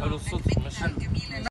حلو الصوت ماشي.